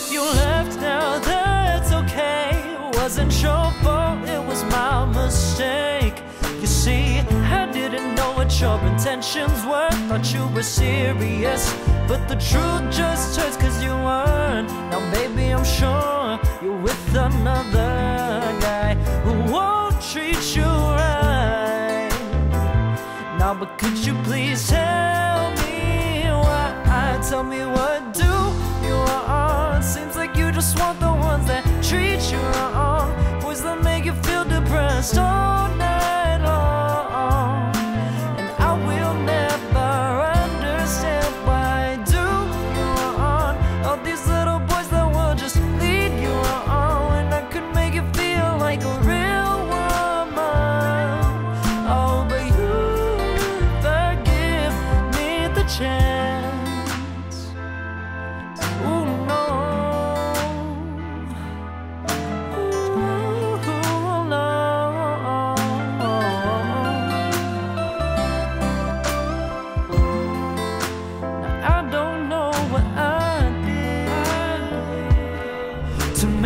if you left now, that's okay. It wasn't your fault, it was my mistake. You see, I didn't know what your intentions were. Thought you were serious, but the truth just hurts cause you weren't. Now, baby, I'm sure you're with another guy who won't treat you right. Now, but could you please tell?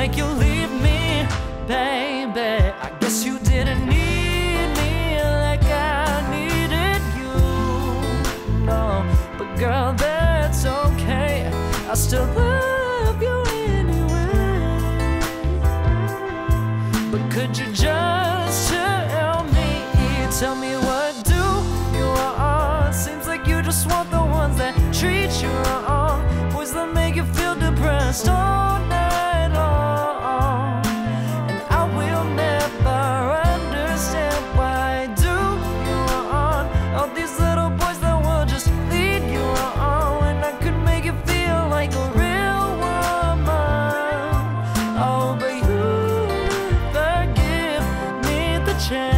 Make you leave me, baby. I guess you didn't need me like I needed you. No, but girl, that's okay. I still love you me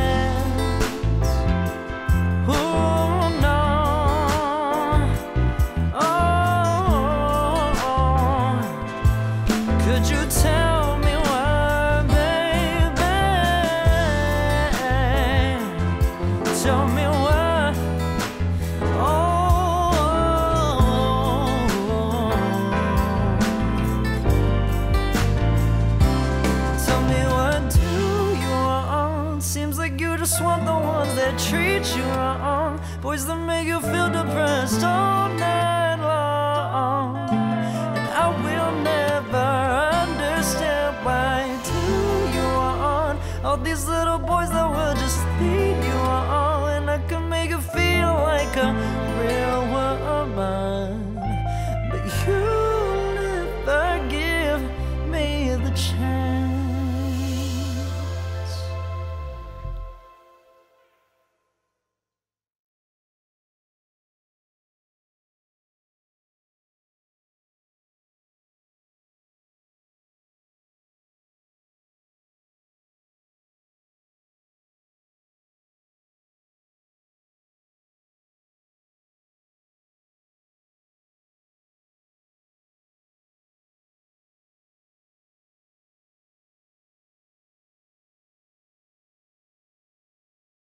you just want the ones that treat you wrong, boys that make you feel depressed all night long. And I will never understand why do you want all these little boys